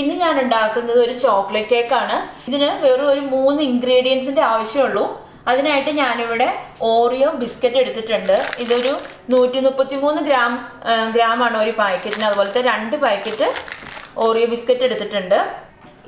ഇന്ന് ഞാൻ ഉണ്ടാക്കുന്നത് ഒരു ചോക്ലേറ്റ് കേക്കാണ്. ഇതിന് വെറും ഒരു മൂന്ന് ഇൻഗ്രീഡിയൻസിന്റെ ആവശ്യമുള്ളൂ. അതിനായിട്ട് ഞാനിവിടെ ഓറിയോ ബിസ്ക്കറ്റ് എടുത്തിട്ടുണ്ട്. ഇതൊരു നൂറ്റി മുപ്പത്തി മൂന്ന് ഗ്രാം ഗ്രാം ആണ് ഒരു പാക്കറ്റിന് അതുപോലത്തെ രണ്ട് പാക്കറ്റ് ഓറിയോ ബിസ്ക്കറ്റ് എടുത്തിട്ടുണ്ട്.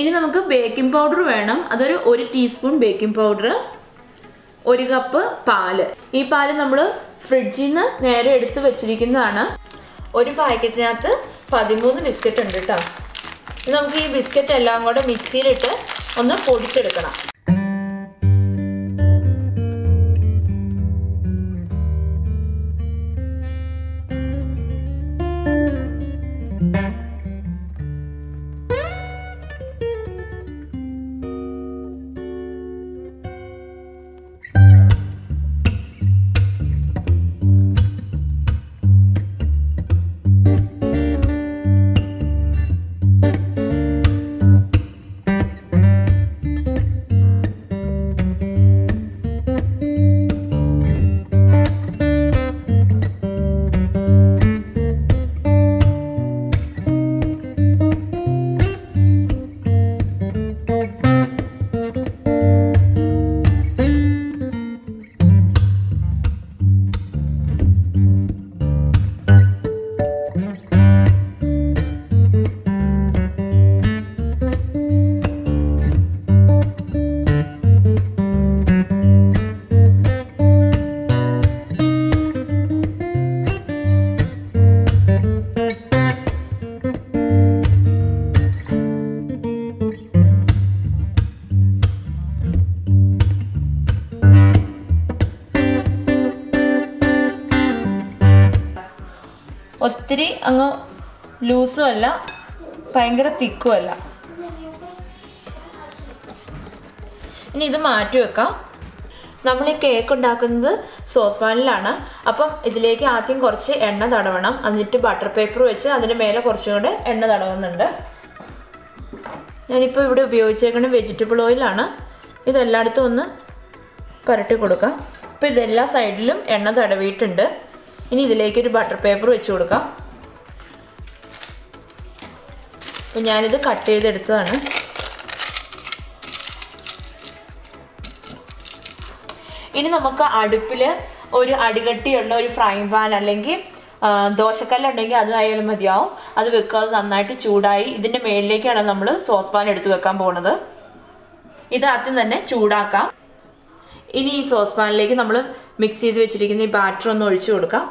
ഇനി നമുക്ക് ബേക്കിംഗ് പൗഡർ വേണം. അതൊരു ഒരു ടീസ്പൂൺ ബേക്കിംഗ് പൗഡർ ഒരു കപ്പ് പാൽ. ഈ പാൽ നമ്മൾ ഫ്രിഡ്ജിൽ നിന്ന് നേരെ എടുത്ത് വെച്ചിരിക്കുന്നതാണ്. ഒരു പാക്കറ്റിനകത്ത് പതിമൂന്ന് ബിസ്ക്കറ്റ് ഉണ്ട് കേട്ടോ. നമുക്ക് ഈ ബിസ്ക്കറ്റ് എല്ലാം കൂടെ മിക്സിയിലിട്ട് ഒന്ന് പൊടിച്ചെടുക്കണം. അങ്ങ് ലൂസും അല്ല ഭയങ്കര തിക്കും അല്ല ഇനി ഇത് മാറ്റി വെക്കാം. നമ്മൾ ഈ കേക്ക് ഉണ്ടാക്കുന്നത് സോസ് പാനിലാണ് അപ്പം ഇതിലേക്ക് ആദ്യം കുറച്ച് എണ്ണ തടവണം. എന്നിട്ട് ബട്ടർ പേപ്പർ വെച്ച് അതിന് മേലെ കുറച്ചും കൂടെ എണ്ണ തടവുന്നുണ്ട്. ഞാനിപ്പോൾ ഇവിടെ ഉപയോഗിച്ചേക്കുന്ന വെജിറ്റബിൾ ഓയിലാണ് ഇതെല്ലായിടത്തും ഒന്ന് പുരട്ടി കൊടുക്കാം. അപ്പോൾ ഇതെല്ലാ സൈഡിലും എണ്ണ തടവിയിട്ടുണ്ട്. ഇനി ഇതിലേക്കൊരു ബട്ടർ പേപ്പർ വെച്ച് കൊടുക്കാം. അപ്പം ഞാനിത് കട്ട് ചെയ്തെടുത്തതാണ്. ഇനി നമുക്ക് അടുപ്പിൽ ഒരു അടികട്ടിയുള്ള ഒരു ഫ്രൈ പാൻ അല്ലെങ്കിൽ ദോശക്കല്ലുണ്ടെങ്കിൽ അത് ആയാലും മതിയാവും. അത് വെക്കുക അത് നന്നായിട്ട് ചൂടായി ഇതിന്റെ മേളിലേക്കാണ് നമ്മൾ സോസ് പാൻ എടുത്ത് വെക്കാൻ പോകുന്നത് ഇത് ആദ്യം തന്നെ ചൂടാക്കാം. ഇനി ഈ സോസ് പാനിലേക്ക് നമ്മൾ മിക്സ് ചെയ്ത് വെച്ചിരിക്കുന്ന ഈ ബാറ്റർ ഒന്ന് ഒഴിച്ചു കൊടുക്കാം.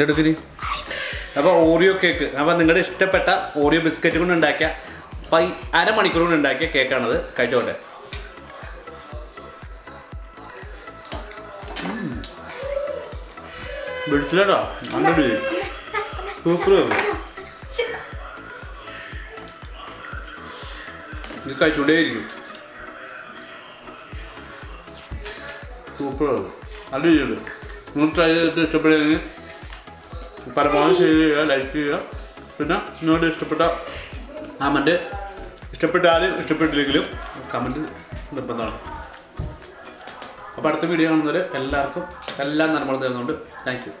എന്റെ അടുക്കൽ അപ്പോൾ ഓറിയോ കേക്ക് അപ്പോൾ നിങ്ങളുടെ ഇഷ്ടപ്പെട്ട ഓറിയോ ബിസ്ക്കറ്റ് കൊണ്ട് ഉണ്ടാക്കിയ പൈ അരമണിക്കൂർ കൊണ്ട് ഉണ്ടാക്കിയ കേക്കാണത് കഴിച്ചോട്ടെ. പിടിച്ചില്ലട്ടോ നല്ല സൂപ്പർ ഇത് കഴിച്ചോണ്ടേയിരിക്കും സൂപ്പർ നല്ല രീതിയുണ്ട് നിങ്ങൾ ട്രൈ ചെയ്തിട്ട് ഇഷ്ടപ്പെടുകയാണെങ്കിൽ പരമാവധി ഷെയർ ചെയ്യുക ലൈക്ക് ചെയ്യുക. പിന്നെ നിങ്ങളുടെ ഇഷ്ടപ്പെട്ട കമന്റ് ഇഷ്ടപ്പെട്ടാലും ഇഷ്ടപ്പെട്ടില്ലെങ്കിലും കമന്റ് നിർബന്ധമാണ്. അപ്പോൾ അടുത്ത വീഡിയോ കാണുന്നവർ എല്ലാവർക്കും എല്ലാം നന്മ തരുന്നുണ്ട്. Thank you